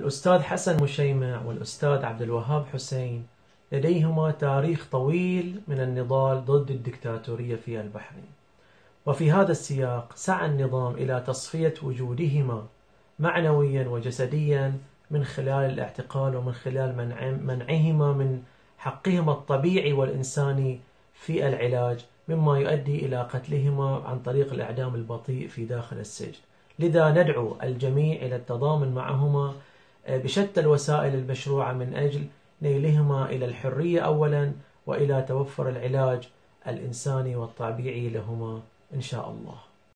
الأستاذ حسن مشيمع والأستاذ عبد الوهاب حسين لديهما تاريخ طويل من النضال ضد الدكتاتورية في البحرين. وفي هذا السياق سعى النظام إلى تصفية وجودهما معنويا وجسديا من خلال الاعتقال ومن خلال منع منعهما من حقهما الطبيعي والإنساني في العلاج مما يؤدي إلى قتلهما عن طريق الإعدام البطيء في داخل السجن. لذا ندعو الجميع إلى التضامن معهما بشتى الوسائل المشروعة من أجل نيلهما إلى الحرية أولا وإلى توفر العلاج الإنساني والطبيعي لهما إن شاء الله.